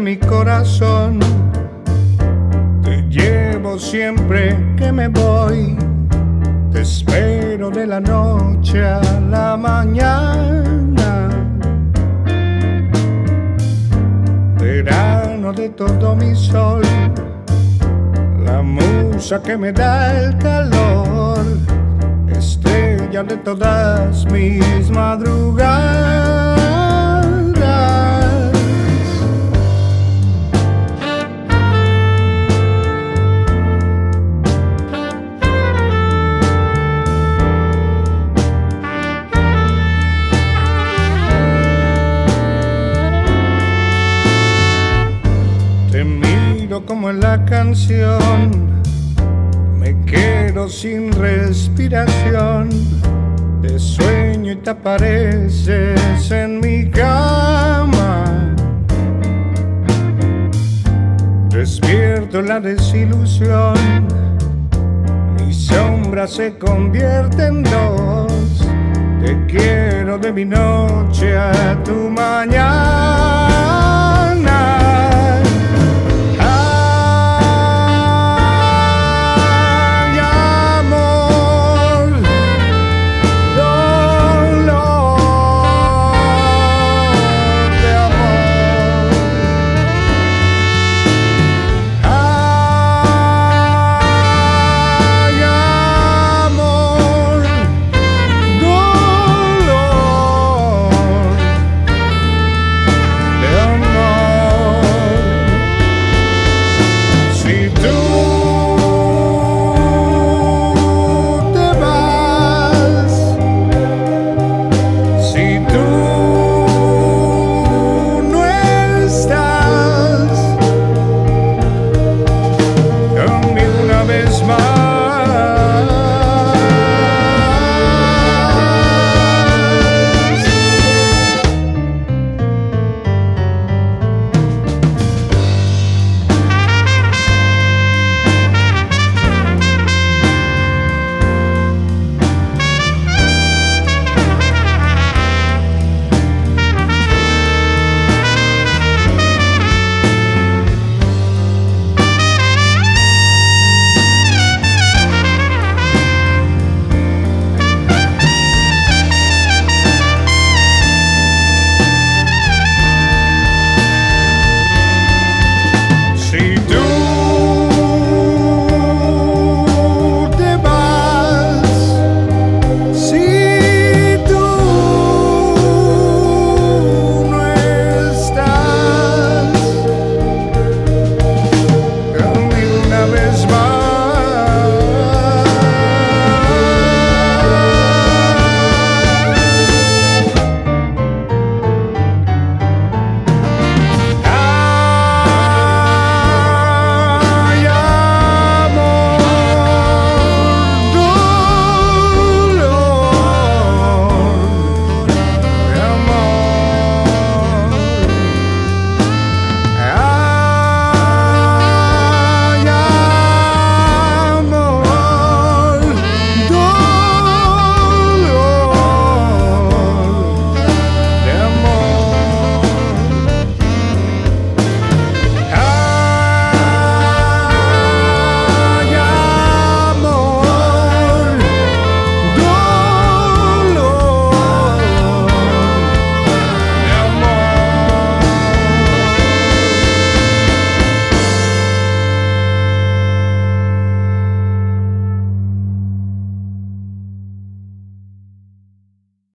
mi corazón. Te llevo siempre que me voy. Te espero de la noche a la mañana. Verano de todo mi sol. La musa que me da el calor. Estrella de todas mis madrugadas. La canción, me quedo sin respiración, te sueño y te apareces en mi cama. Despierto la desilusión, mi sombra se convierte en dos, te quiero de mi noche a tu mañana.